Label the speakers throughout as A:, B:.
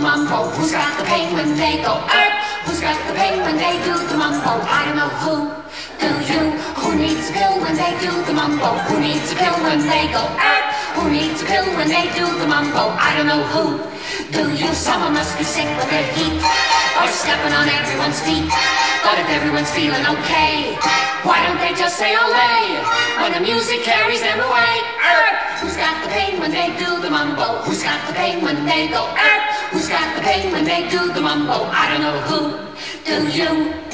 A: the mambo? Who's got the pain when they go erp? Who's got the pain when they do the mambo? I don't know who. Do you? Who needs a pill when they do the mambo? Who needs a pill when they go erp? Who needs a pill when they do the mambo? I don't know who. Do you? Someone must be sick with their heat or stepping on everyone's feet. But if everyone's feeling okay, why don't they just say olay when the music carries them away? Erp! Who's got the pain when they do the mambo? Who's got the pain when they go erp? Who's got the pain when they do the mambo? I don't know who. Do you?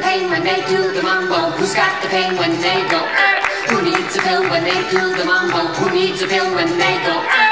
A: The pain when they do the mambo, who's got the pain when they go, er, who needs a pill when they do the mambo, who needs a pill when they go, er.